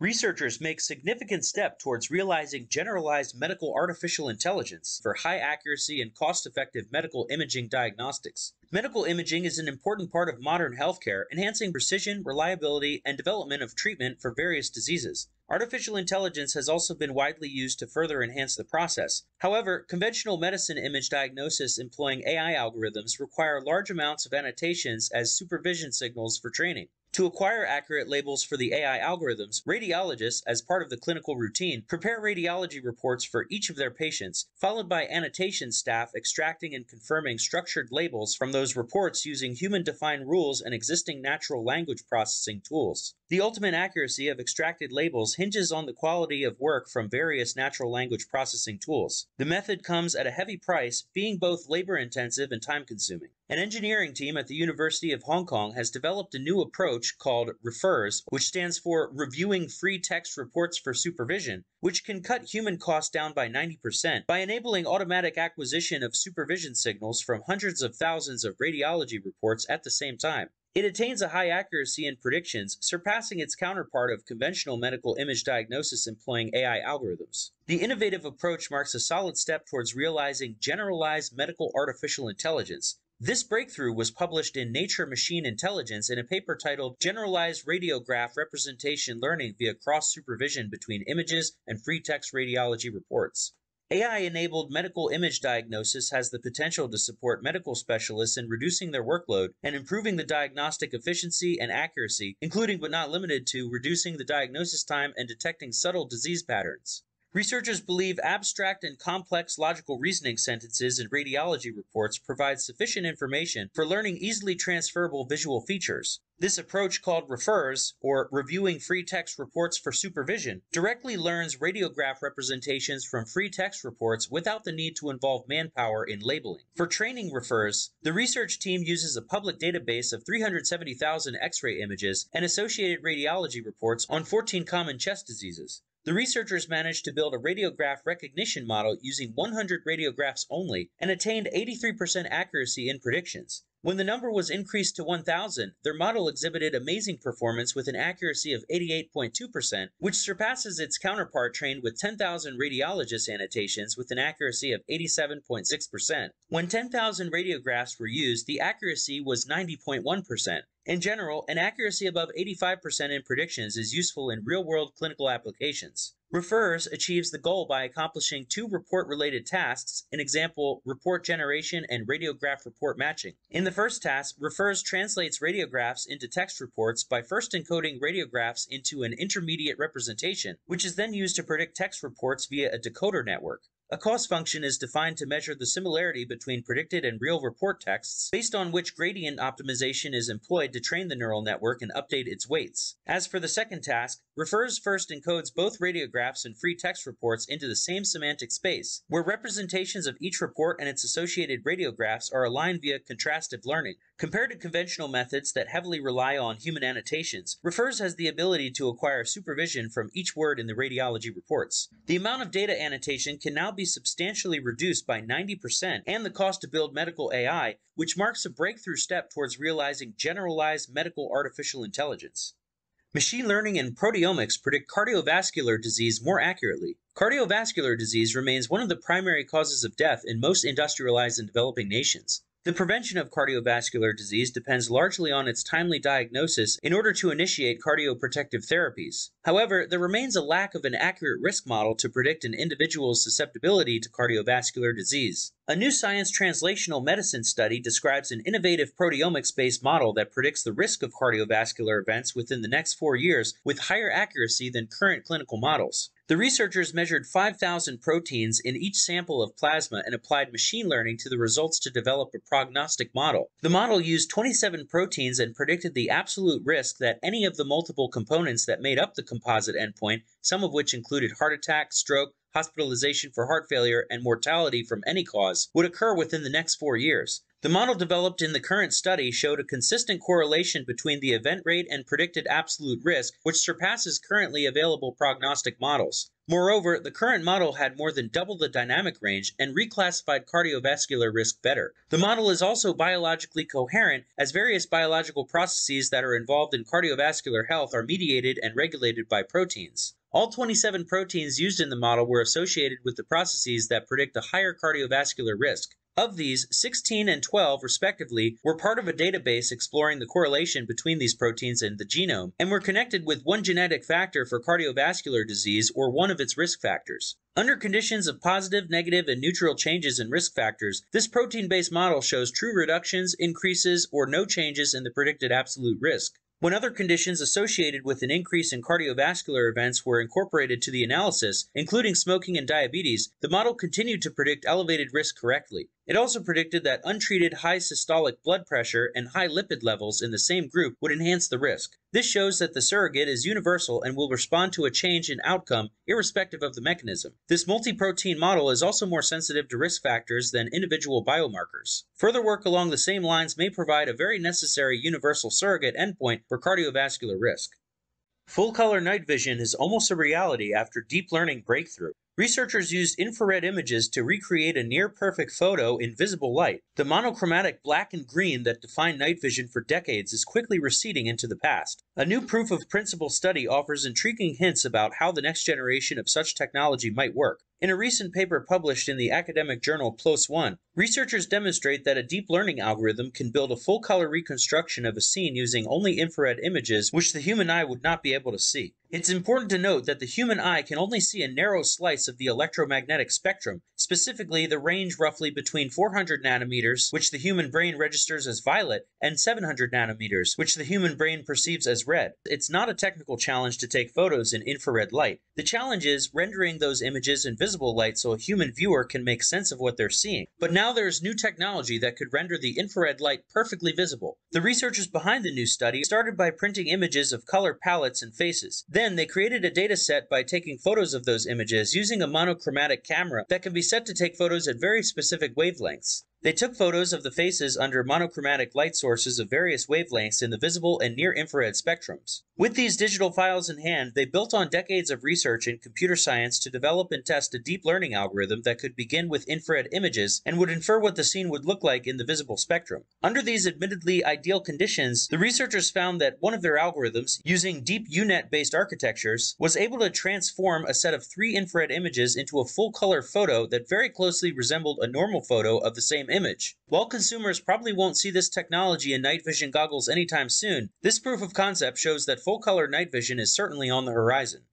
Researchers make significant step towards realizing generalized medical artificial intelligence for high accuracy and cost-effective medical imaging diagnostics. Medical imaging is an important part of modern healthcare, enhancing precision, reliability, and development of treatment for various diseases. Artificial intelligence has also been widely used to further enhance the process. However, conventional medicine image diagnosis employing AI algorithms require large amounts of annotations as supervision signals for training. To acquire accurate labels for the AI algorithms, radiologists, as part of the clinical routine, prepare radiology reports for each of their patients, followed by annotation staff extracting and confirming structured labels from those reports using human defined rules and existing natural language processing tools. The ultimate accuracy of extracted labels hinges on the quality of work from various natural language processing tools. The method comes at a heavy price, being both labor intensive and time consuming. An engineering team at the University of Hong Kong has developed a new approach called REFERS, which stands for Reviewing Free Text Reports for Supervision, which can cut human costs down by 90% by enabling automatic acquisition of supervision signals from hundreds of thousands of radiology reports at the same time. It attains a high accuracy in predictions, surpassing its counterpart of conventional medical image diagnosis employing AI algorithms. The innovative approach marks a solid step towards realizing generalized medical artificial intelligence, this breakthrough was published in Nature Machine Intelligence in a paper titled Generalized Radiograph Representation Learning via Cross Supervision Between Images and Free Text Radiology Reports. AI enabled medical image diagnosis has the potential to support medical specialists in reducing their workload and improving the diagnostic efficiency and accuracy, including but not limited to reducing the diagnosis time and detecting subtle disease patterns. Researchers believe abstract and complex logical reasoning sentences in radiology reports provide sufficient information for learning easily transferable visual features. This approach, called REFERS, or Reviewing Free Text Reports for Supervision, directly learns radiograph representations from free text reports without the need to involve manpower in labeling. For training REFERS, the research team uses a public database of 370,000 X ray images and associated radiology reports on 14 common chest diseases. The researchers managed to build a radiograph recognition model using 100 radiographs only and attained 83% accuracy in predictions. When the number was increased to 1000, their model exhibited amazing performance with an accuracy of 88.2%, which surpasses its counterpart trained with 10,000 radiologist annotations with an accuracy of 87.6%. When 10,000 radiographs were used, the accuracy was 90.1%. In general, an accuracy above 85% in predictions is useful in real world clinical applications. Refers achieves the goal by accomplishing two report related tasks, an example, report generation and radiograph report matching. In the first task, Refers translates radiographs into text reports by first encoding radiographs into an intermediate representation, which is then used to predict text reports via a decoder network. A cost function is defined to measure the similarity between predicted and real report texts, based on which gradient optimization is employed to train the neural network and update its weights. As for the second task, refers first encodes both radiographs and free text reports into the same semantic space, where representations of each report and its associated radiographs are aligned via contrastive learning. Compared to conventional methods that heavily rely on human annotations, Refers has the ability to acquire supervision from each word in the radiology reports. The amount of data annotation can now be substantially reduced by 90% and the cost to build medical AI, which marks a breakthrough step towards realizing generalized medical artificial intelligence. Machine learning and proteomics predict cardiovascular disease more accurately. Cardiovascular disease remains one of the primary causes of death in most industrialized and developing nations. The prevention of cardiovascular disease depends largely on its timely diagnosis in order to initiate cardioprotective therapies. However, there remains a lack of an accurate risk model to predict an individual's susceptibility to cardiovascular disease. A new science translational medicine study describes an innovative proteomics based model that predicts the risk of cardiovascular events within the next four years with higher accuracy than current clinical models. The researchers measured 5,000 proteins in each sample of plasma and applied machine learning to the results to develop a prognostic model. The model used 27 proteins and predicted the absolute risk that any of the multiple components that made up the composite endpoint, some of which included heart attack, stroke, hospitalization for heart failure, and mortality from any cause would occur within the next four years. The model developed in the current study showed a consistent correlation between the event rate and predicted absolute risk, which surpasses currently available prognostic models. Moreover, the current model had more than double the dynamic range and reclassified cardiovascular risk better. The model is also biologically coherent, as various biological processes that are involved in cardiovascular health are mediated and regulated by proteins. All 27 proteins used in the model were associated with the processes that predict a higher cardiovascular risk. Of these, 16 and 12, respectively, were part of a database exploring the correlation between these proteins and the genome, and were connected with one genetic factor for cardiovascular disease or one of its risk factors. Under conditions of positive, negative, and neutral changes in risk factors, this protein based model shows true reductions, increases, or no changes in the predicted absolute risk. When other conditions associated with an increase in cardiovascular events were incorporated to the analysis, including smoking and diabetes, the model continued to predict elevated risk correctly. It also predicted that untreated high systolic blood pressure and high lipid levels in the same group would enhance the risk. This shows that the surrogate is universal and will respond to a change in outcome irrespective of the mechanism. This multi-protein model is also more sensitive to risk factors than individual biomarkers. Further work along the same lines may provide a very necessary universal surrogate endpoint for cardiovascular risk. Full color night vision is almost a reality after deep learning breakthrough. Researchers used infrared images to recreate a near perfect photo in visible light. The monochromatic black and green that defined night vision for decades is quickly receding into the past. A new proof of principle study offers intriguing hints about how the next generation of such technology might work. In a recent paper published in the academic journal PLOS ONE, researchers demonstrate that a deep learning algorithm can build a full color reconstruction of a scene using only infrared images which the human eye would not be able to see. It's important to note that the human eye can only see a narrow slice of the electromagnetic spectrum, specifically the range roughly between 400 nanometers, which the human brain registers as violet, and 700 nanometers, which the human brain perceives as It's not a technical challenge to take photos in infrared light. The challenge is rendering those images in visible light so a human viewer can make sense of what they're seeing. But now there is new technology that could render the infrared light perfectly visible. The researchers behind the new study started by printing images of color palettes and faces. Then they created a data set by taking photos of those images using a monochromatic camera that can be set to take photos at very specific wavelengths. They took photos of the faces under monochromatic light sources of various wavelengths in the visible and near infrared spectrums. With these digital files in hand, they built on decades of research in computer science to develop and test a deep learning algorithm that could begin with infrared images and would infer what the scene would look like in the visible spectrum. Under these admittedly ideal conditions, the researchers found that one of their algorithms, using deep UNet based architectures, was able to transform a set of three infrared images into a full color photo that very closely resembled a normal photo of the same image. While consumers probably won't see this technology in night vision goggles anytime soon, this proof of concept shows that full color night vision is certainly on the horizon.